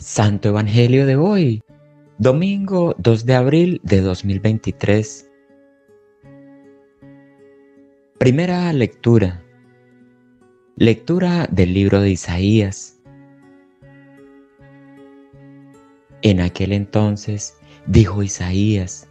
Santo Evangelio de hoy, domingo 2 de abril de 2023. Primera lectura. Lectura del libro de Isaías. En aquel entonces dijo Isaías,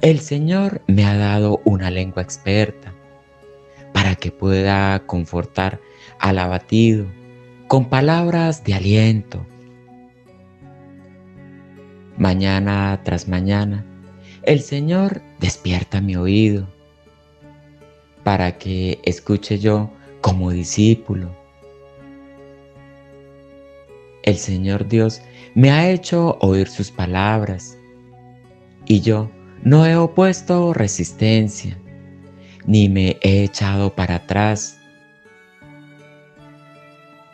El Señor me ha dado una lengua experta para que pueda confortar al abatido con palabras de aliento. Mañana tras mañana, el Señor despierta mi oído para que escuche yo como discípulo. El Señor Dios me ha hecho oír sus palabras y yo no he opuesto resistencia, ni me he echado para atrás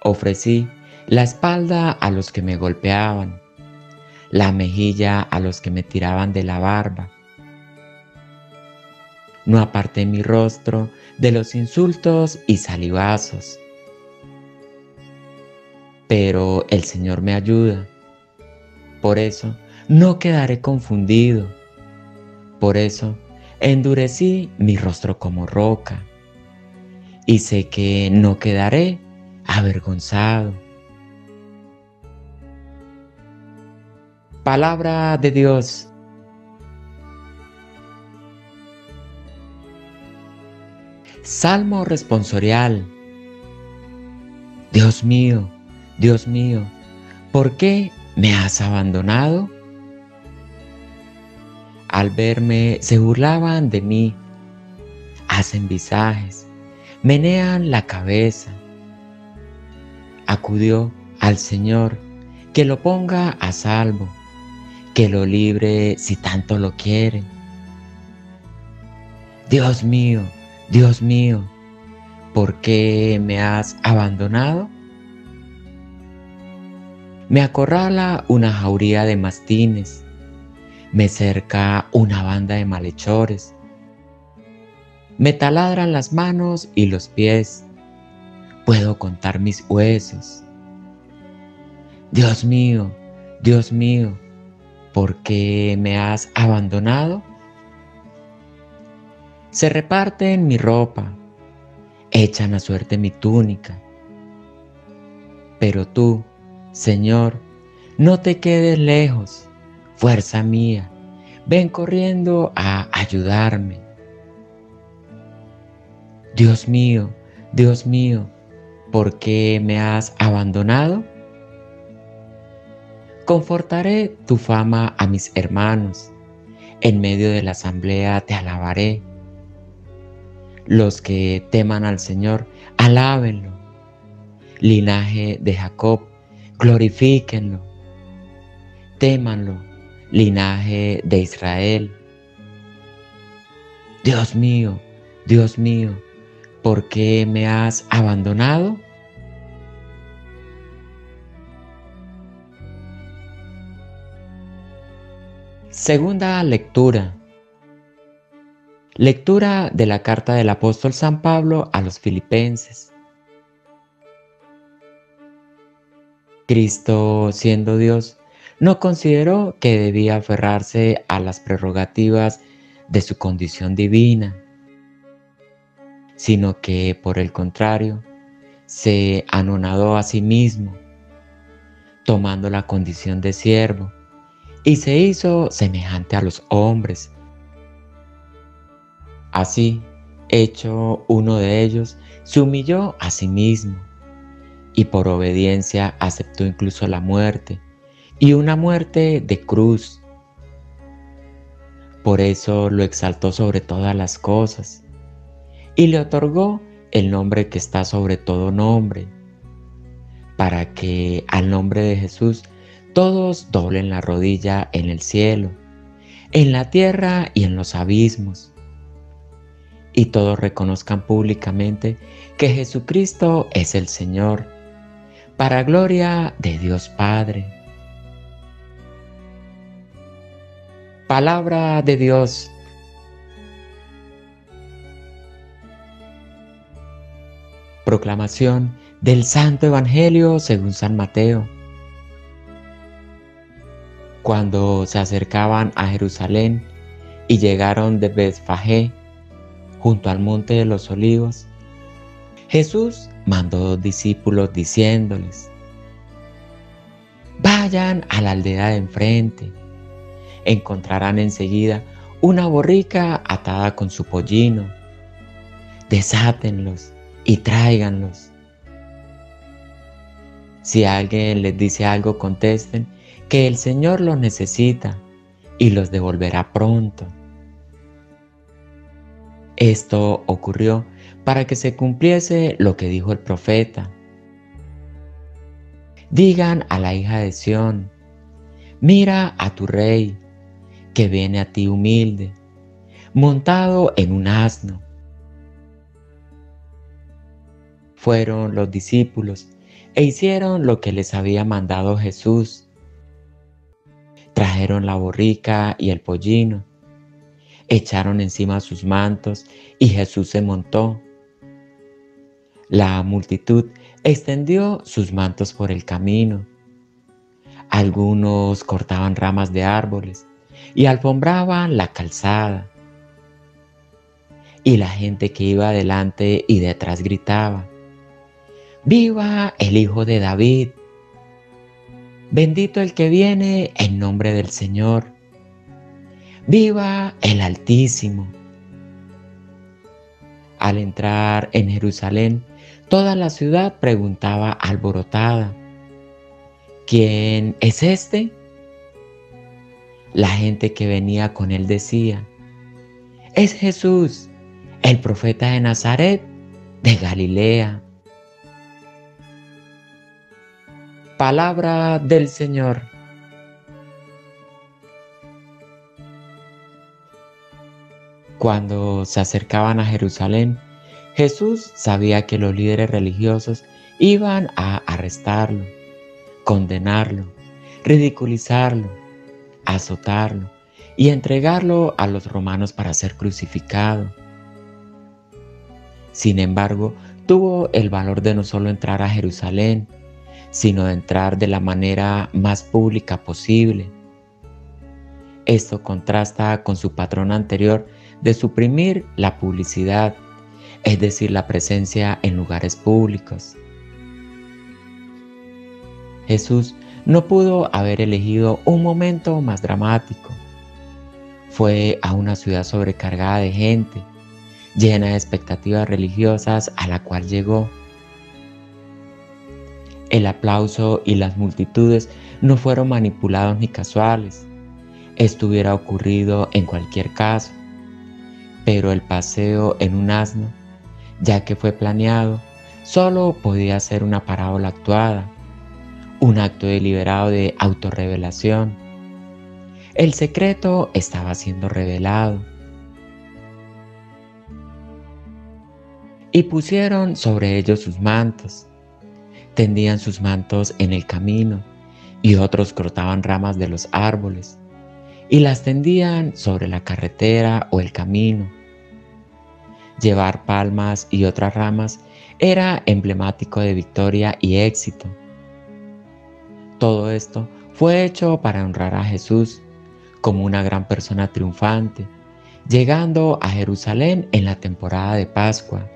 Ofrecí la espalda a los que me golpeaban, la mejilla a los que me tiraban de la barba. No aparté mi rostro de los insultos y salivazos. Pero el Señor me ayuda. Por eso no quedaré confundido. Por eso endurecí mi rostro como roca. Y sé que no quedaré avergonzado. Palabra de Dios. Salmo responsorial. Dios mío, Dios mío, ¿por qué me has abandonado? Al verme se burlaban de mí, hacen visajes, menean la cabeza, acudió al Señor, que lo ponga a salvo, que lo libre si tanto lo quiere. Dios mío, Dios mío, ¿por qué me has abandonado? Me acorrala una jauría de mastines, me cerca una banda de malhechores, me taladran las manos y los pies, puedo contar mis huesos. Dios mío, Dios mío, ¿por qué me has abandonado? Se reparten mi ropa, echan a suerte mi túnica. Pero tú, Señor, no te quedes lejos, fuerza mía, ven corriendo a ayudarme. Dios mío, Dios mío, ¿por qué me has abandonado? Confortaré tu fama a mis hermanos, en medio de la asamblea te alabaré. Los que teman al Señor, alábenlo. Linaje de Jacob, glorifíquenlo. Témanlo, linaje de Israel. Dios mío, Dios mío, ¿por qué me has abandonado? Segunda lectura. Lectura de la carta del apóstol San Pablo a los filipenses. Cristo, siendo Dios, no consideró que debía aferrarse a las prerrogativas de su condición divina sino que por el contrario, se anonadó a sí mismo, tomando la condición de siervo, y se hizo semejante a los hombres. Así, hecho uno de ellos, se humilló a sí mismo, y por obediencia aceptó incluso la muerte, y una muerte de cruz. Por eso lo exaltó sobre todas las cosas y le otorgó el nombre que está sobre todo nombre, para que al nombre de Jesús todos doblen la rodilla en el cielo, en la tierra y en los abismos, y todos reconozcan públicamente que Jesucristo es el Señor, para gloria de Dios Padre. Palabra de Dios Proclamación del Santo Evangelio según San Mateo. Cuando se acercaban a Jerusalén y llegaron de Betfagé, junto al monte de los olivos, Jesús mandó dos discípulos diciéndoles, vayan a la aldea de enfrente, encontrarán enseguida una borrica atada con su pollino, desátenlos y tráiganlos. Si alguien les dice algo, contesten que el Señor los necesita y los devolverá pronto. Esto ocurrió para que se cumpliese lo que dijo el profeta. Digan a la hija de Sión, mira a tu rey, que viene a ti humilde, montado en un asno. Fueron los discípulos e hicieron lo que les había mandado Jesús. Trajeron la borrica y el pollino echaron encima sus mantos y Jesús se montó. La multitud extendió sus mantos por el camino. Algunos cortaban ramas de árboles y alfombraban la calzada. Y la gente que iba delante y detrás gritaba, ¡Viva el Hijo de David! Bendito el que viene en nombre del Señor. Viva el Altísimo. Al entrar en Jerusalén, toda la ciudad preguntaba alborotada, ¿quién es este? La gente que venía con él decía, es Jesús, el profeta de Nazaret de Galilea. Palabra del Señor. Cuando se acercaban a Jerusalén, Jesús sabía que los líderes religiosos iban a arrestarlo, condenarlo, ridiculizarlo, azotarlo y entregarlo a los romanos para ser crucificado. Sin embargo, tuvo el valor de no solo entrar a Jerusalén, sino de entrar de la manera más pública posible. Esto contrasta con su patrón anterior de suprimir la publicidad, es decir, la presencia en lugares públicos. Jesús no pudo haber elegido un momento más dramático. Fue a una ciudad sobrecargada de gente, llena de expectativas religiosas a la cual llegó. El aplauso y las multitudes no fueron manipulados ni casuales. Esto hubiera ocurrido en cualquier caso pero el paseo en un asno, ya que fue planeado, solo podía ser una parábola actuada, un acto deliberado de autorrevelación. El secreto estaba siendo revelado. Y pusieron sobre ellos sus mantos. Tendían sus mantos en el camino y otros cortaban ramas de los árboles y las tendían sobre la carretera o el camino Llevar palmas y otras ramas era emblemático de victoria y éxito. Todo esto fue hecho para honrar a Jesús como una gran persona triunfante, llegando a Jerusalén en la temporada de Pascua.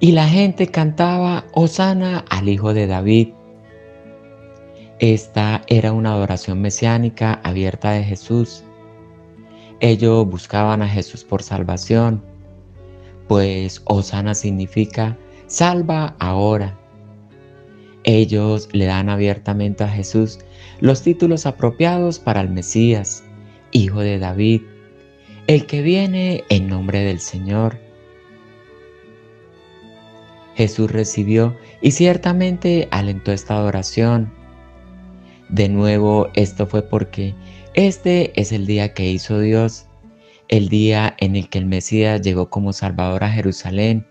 Y la gente cantaba Osana al Hijo de David. Esta era una adoración mesiánica abierta de Jesús ellos buscaban a Jesús por salvación, pues Osana significa salva ahora. Ellos le dan abiertamente a Jesús los títulos apropiados para el Mesías, Hijo de David, el que viene en nombre del Señor. Jesús recibió y ciertamente alentó esta adoración. De nuevo, esto fue porque este es el día que hizo Dios, el día en el que el Mesías llegó como Salvador a Jerusalén,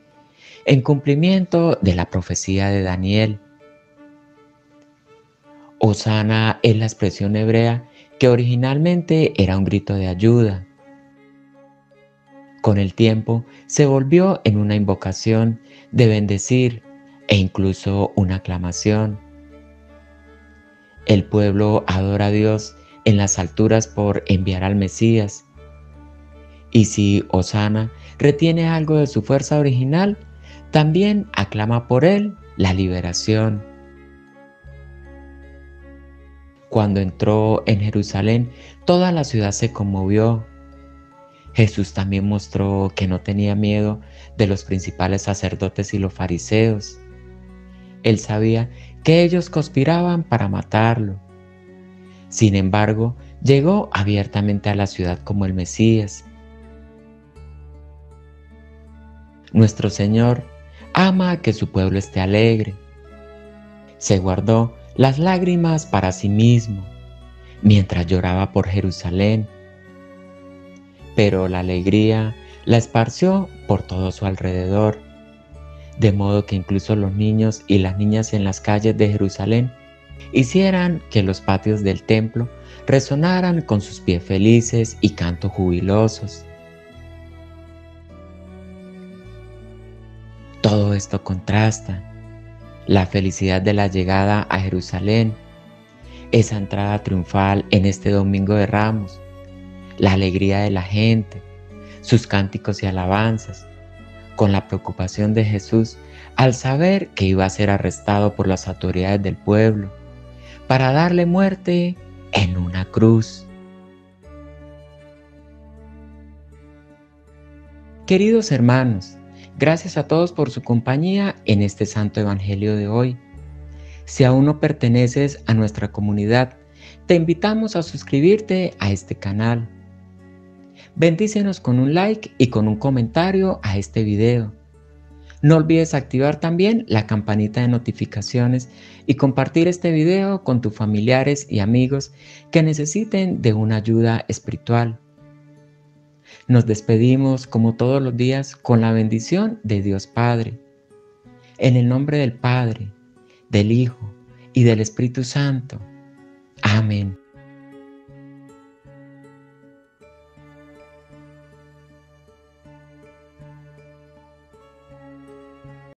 en cumplimiento de la profecía de Daniel. Osana es la expresión hebrea que originalmente era un grito de ayuda. Con el tiempo se volvió en una invocación de bendecir e incluso una aclamación. El pueblo adora a Dios en las alturas por enviar al Mesías. Y si Osana retiene algo de su fuerza original, también aclama por él la liberación. Cuando entró en Jerusalén, toda la ciudad se conmovió. Jesús también mostró que no tenía miedo de los principales sacerdotes y los fariseos. Él sabía que ellos conspiraban para matarlo. Sin embargo, llegó abiertamente a la ciudad como el Mesías. Nuestro Señor ama que su pueblo esté alegre. Se guardó las lágrimas para sí mismo mientras lloraba por Jerusalén. Pero la alegría la esparció por todo su alrededor, de modo que incluso los niños y las niñas en las calles de Jerusalén hicieran que los patios del templo resonaran con sus pies felices y cantos jubilosos. Todo esto contrasta la felicidad de la llegada a Jerusalén, esa entrada triunfal en este domingo de ramos, la alegría de la gente, sus cánticos y alabanzas, con la preocupación de Jesús al saber que iba a ser arrestado por las autoridades del pueblo para darle muerte en una cruz. Queridos hermanos, Gracias a todos por su compañía en este Santo Evangelio de hoy. Si aún no perteneces a nuestra comunidad, te invitamos a suscribirte a este canal. Bendícenos con un like y con un comentario a este video. No olvides activar también la campanita de notificaciones y compartir este video con tus familiares y amigos que necesiten de una ayuda espiritual. Nos despedimos como todos los días con la bendición de Dios Padre. En el nombre del Padre, del Hijo y del Espíritu Santo. Amén.